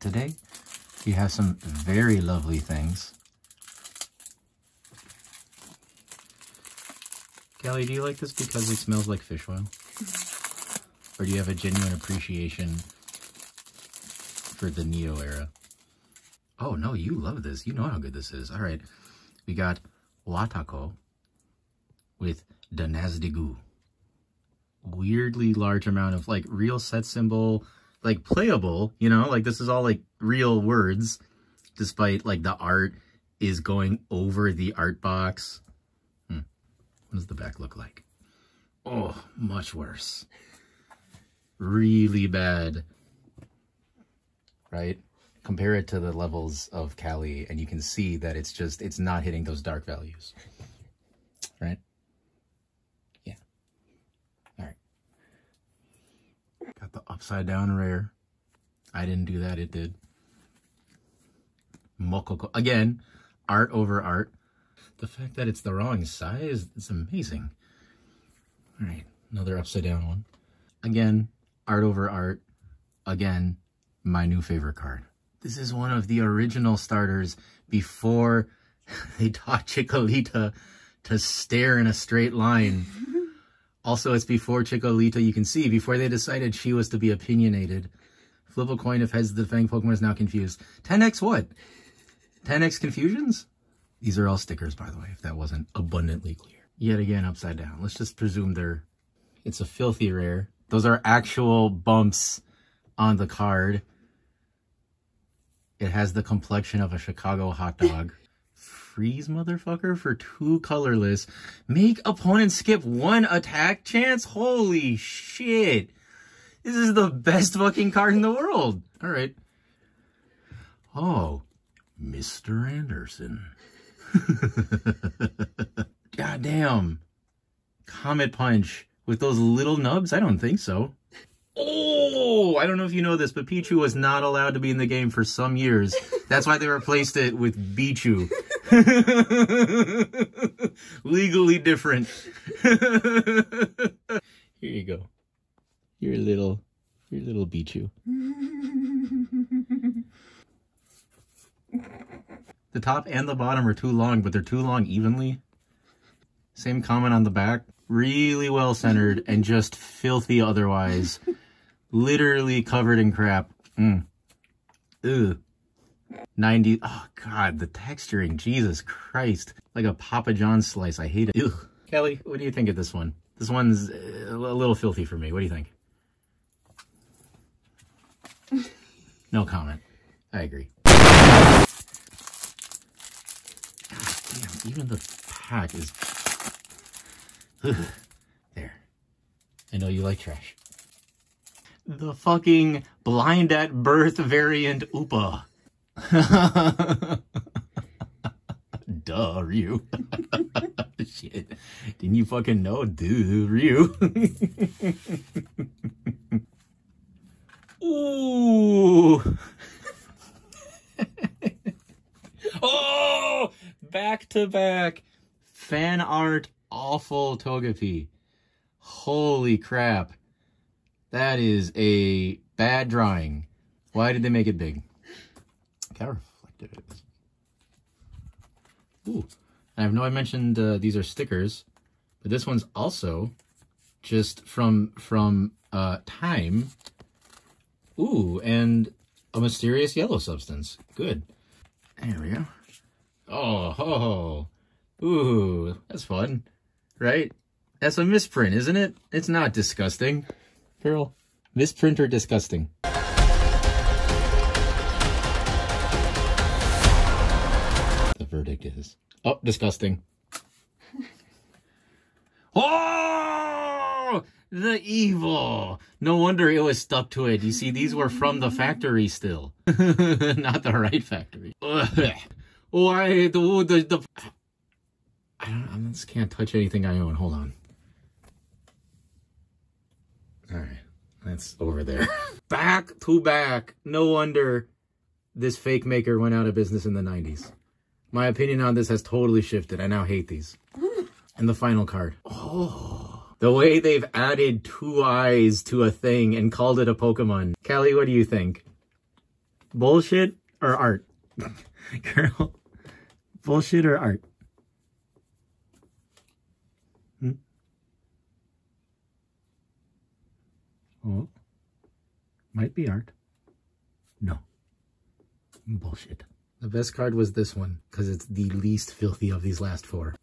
today. We have some very lovely things. Callie, do you like this because it smells like fish oil? Or do you have a genuine appreciation for the Neo era? Oh, no, you love this. You know how good this is. All right. We got Watako with Danazdigu. Weirdly large amount of like real set symbol, like playable, you know, like this is all like real words, despite like the art is going over the art box. Hmm. What does the back look like? Oh, much worse. Really bad. Right? Compare it to the levels of Callie and you can see that it's just, it's not hitting those dark values. Right? Yeah. All right. Got the upside down rare. I didn't do that, it did. Mokoko. Again, art over art. The fact that it's the wrong size, it's amazing. All right, another upside down one. Again, art over art. Again, my new favorite card. This is one of the original starters before they taught Chikorita to stare in a straight line. Also, it's before Chikorita, you can see, before they decided she was to be opinionated. Flip a coin if heads the Fang Pokemon is now confused. 10x what? 10x confusions? These are all stickers, by the way, if that wasn't abundantly clear. Yet again, upside down. Let's just presume they're... It's a filthy rare. Those are actual bumps on the card. It has the complexion of a Chicago hot dog. Freeze, motherfucker, for two colorless. Make opponent skip one attack chance? Holy shit. This is the best fucking card in the world. All right. Oh, Mr. Anderson. God damn. Comet Punch with those little nubs? I don't think so. Oh, I don't know if you know this, but Pichu was not allowed to be in the game for some years. That's why they replaced it with Bichu. Legally different. Here you go. Your little, your little Bichu. The top and the bottom are too long, but they're too long evenly. Same comment on the back. Really well centered and just filthy otherwise. Literally covered in crap. Mm. Ugh. 90. Oh, God, the texturing. Jesus Christ. Like a Papa John's slice. I hate it. Ugh. Callie, what do you think of this one? This one's uh, a little filthy for me. What do you think? No comment. I agree. Damn, even the pack is... Ugh. There. I know you like trash. The fucking blind at birth variant Upa. Duh, Ryu. Shit. Didn't you fucking know? Duh, Ryu. Ooh. oh! Back to back. Fan art awful Togepi. Holy crap. That is a bad drawing. Why did they make it big? How reflective it is. Ooh. and I know I mentioned uh, these are stickers, but this one's also just from from uh, time. Ooh, and a mysterious yellow substance. Good. There we go. Oh, ho, ho. Ooh, that's fun. Right? That's a misprint, isn't it? It's not disgusting. Pearl, misprint or disgusting? Verdict is... Oh, disgusting. oh! The evil! No wonder it was stuck to it. You see, these were from the factory still. Not the right factory. Why, the, the, the... I, don't, I just can't touch anything I own. Hold on. Alright, that's over there. back to back. No wonder this fake maker went out of business in the 90s. My opinion on this has totally shifted. I now hate these. and the final card. Oh. The way they've added two eyes to a thing and called it a Pokemon. Callie, what do you think? Bullshit or art? Girl, bullshit or art? Hmm? Oh, might be art. No. Bullshit. The best card was this one because it's the least filthy of these last four.